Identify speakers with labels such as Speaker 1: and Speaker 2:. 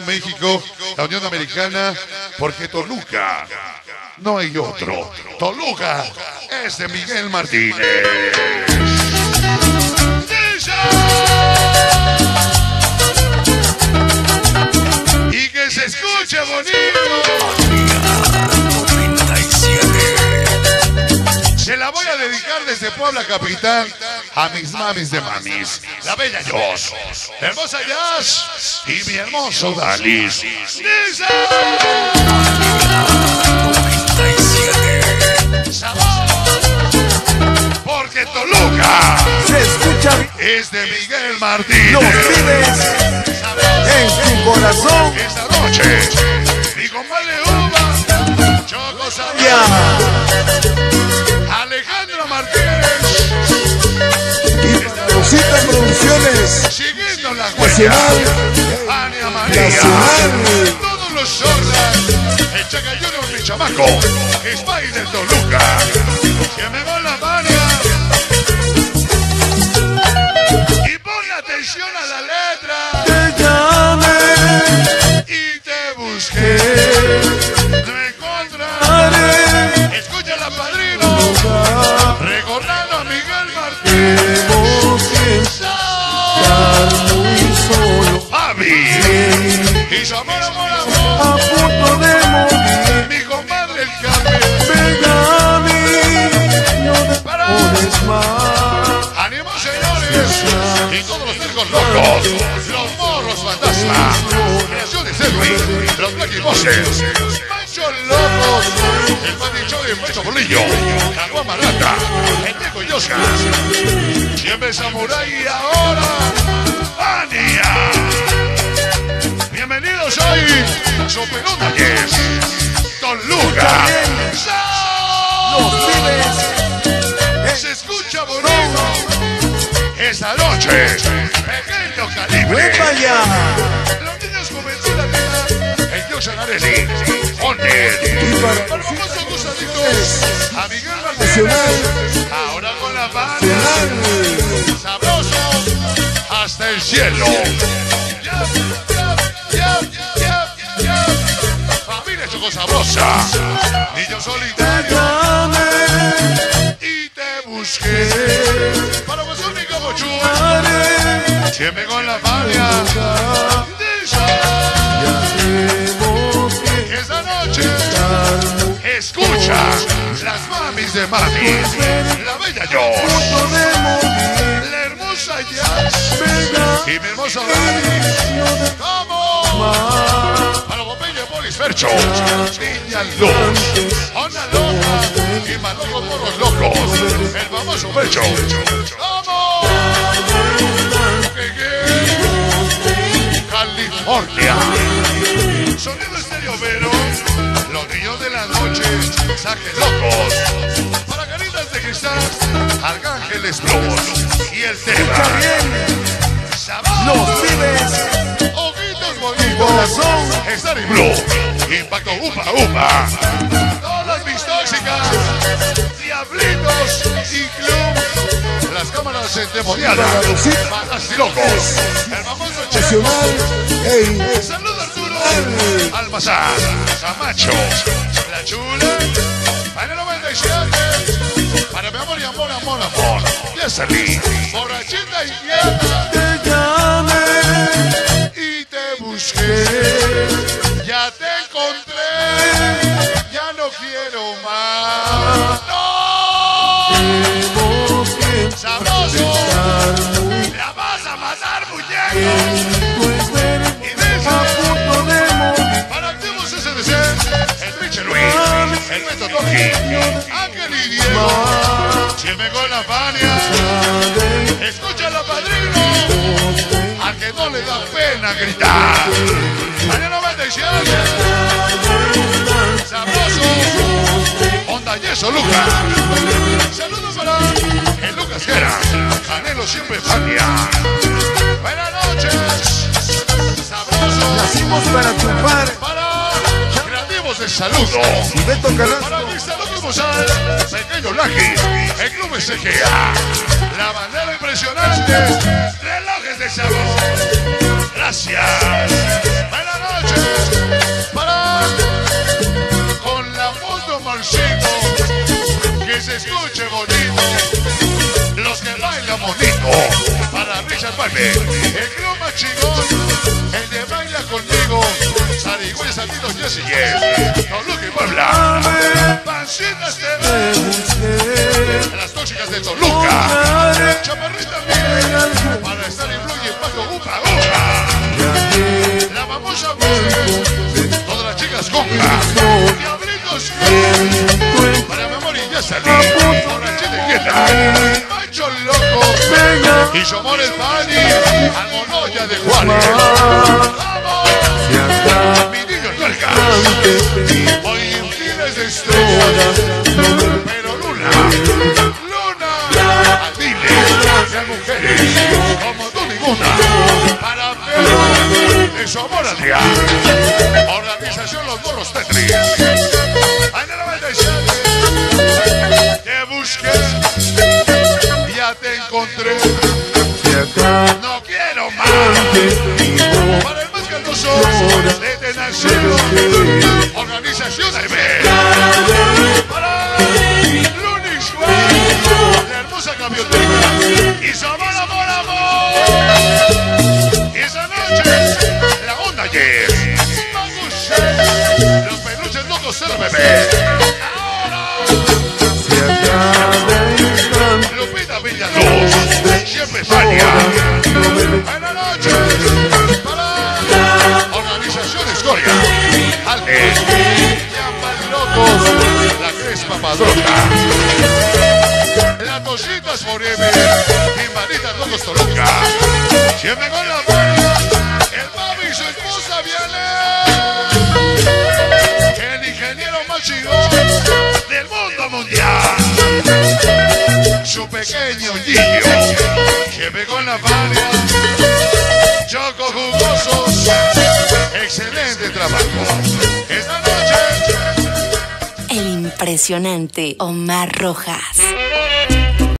Speaker 1: México, la Unión Americana, porque Toluca no hay otro. Toluca es de Miguel Martínez. Y que se escuche bonito. Se la voy a dedicar desde Puebla Capital a mis mamis de mamis. La bella Jos, la hermosa Jazz y mi hermoso Dalis. ¡Sabor! Porque Toluca
Speaker 2: Se escucha
Speaker 1: es de Miguel
Speaker 2: los
Speaker 1: Martínez.
Speaker 2: vives en tu corazón.
Speaker 1: Esta noche, mi compadre Uva, Choco Sabor,
Speaker 2: Nacional.
Speaker 1: Ania María,
Speaker 2: Nacional.
Speaker 1: todos los sordas, el Chaca Junior, mi chamaco, Spider Toluca, que me va la mania. Su amor, amor, amor.
Speaker 2: A punto de morir.
Speaker 1: Mi comadre el Carmen.
Speaker 2: Venga a mí. No te
Speaker 1: Para.
Speaker 2: más.
Speaker 1: ¡Ánimo, señores! Y todos los circos locos. Los morros fantasma. Creación de Selvi. Los Blacky Bosses. Mancho Locos. El Paticho de Pancho Bolillo. Caguama Marata. El Teco y Oscar. Siempre Samurai y ahora. ¡Ania! Bienvenidos hoy. Su pelota es. Don Luca.
Speaker 2: Los vives
Speaker 1: Se escucha bonito. Esta noche, pequeño calibre.
Speaker 2: ¡Epa ya!
Speaker 1: Los niños de el Dios Anarelli. Onel.
Speaker 2: Para
Speaker 1: gustaditos. A Miguel.
Speaker 2: Nacional.
Speaker 1: Ahora con la banda.
Speaker 2: Nacional.
Speaker 1: Sabroso. Hasta el cielo. Ya, Choco Sabrosa. Niño solitario.
Speaker 2: Llamé.
Speaker 1: y te busqué. Para mi cabochúa,
Speaker 2: Haré.
Speaker 1: siempre con la familia.
Speaker 2: Que
Speaker 1: esta noche escucha las mamis de mamis, la bella yo,
Speaker 2: de morir.
Speaker 1: la hermosa Jazz y mi hermoso Dani. Fercho, Niña Luz, Ona Loca y Manolo Moros Locos, el famoso Fercho. ¡Vamos! California. Sonido estéreo Vero. Los niños de la noche. Saque locos. Para caritas de cristal. Arcángeles Blues. Y el tema. Sabor. Ojitos bonitos.
Speaker 2: Corazón.
Speaker 1: Star y Blue. Impacto Upa Upa. Todas mis tóxicas. Diablitos y Club. Las cámaras endemoniadas. Malas y locos. El famoso Che.
Speaker 2: Nacional. Ey.
Speaker 1: Saludos Arturo. Almazán. Camacho. La Chula. Para el 97. Para mi amor y amor, amor, amor. Ya salí. Borrachita inquieta.
Speaker 2: Te
Speaker 1: quiero más. ¡No! ¡Sabroso! ¡La vas a matar, muñeco!
Speaker 2: Pues ver
Speaker 1: Y dice,
Speaker 2: a punto de morir.
Speaker 1: para activos SDC, el Richie Luis, el Beto Toki, Ángel y Diego, siempre con la Fania. Escucha la padrino, al que no le da pena gritar. Año 97, sabroso, Luca. Saludos para el Lucas Gera, Canelo siempre Fania. Buenas noches, sabroso.
Speaker 2: Nacimos para triunfar.
Speaker 1: Para creativos de saludo.
Speaker 2: Y Beto
Speaker 1: Para
Speaker 2: Carrasco.
Speaker 1: mi saludo Musal, pequeño Lucky, el club SGA. La bandera impresionante, relojes de sabor. Gracias. Buenas que se escuche bonito, los que bailan bonito, para Richard palme el club más chingón, el de baila conmigo, Sarigüeyes amigos, yo sí es, no lo que Puebla, Pancitas TV, las tóxicas de Toluca, Chaparrita Miguel, para estar en Blue y en Paco Upa Upa, la famosa todas las chicas compras, Diablitos, para y ya salí, borrachita inquieta, Macho Loco,
Speaker 2: venga.
Speaker 1: Y su amor el Pani, al Monoya de Juárez, ¡Vamos! Mi niño Tuerca,
Speaker 2: que
Speaker 1: hoy en de estrellas, pero Luna, Luna, a miles de mujeres, como tú ninguna, para amor al día. Organización Los Morros Tetris. No quiero más. Para el más caldoso de Tenacero, Organización AIB. Para Juan, la hermosa camioneta. Y Samara amor, amor. Y esa noche, la onda. Maguche, los peluches locos cero bebé. Padrota. Las Tositas Forever, y Manitas Locos Toluca. Siempre con la María, el Bobby y su esposa Viale. El ingeniero más chingón del mundo mundial su pequeño niño pegó en la paria.
Speaker 3: Impresionante Omar Rojas.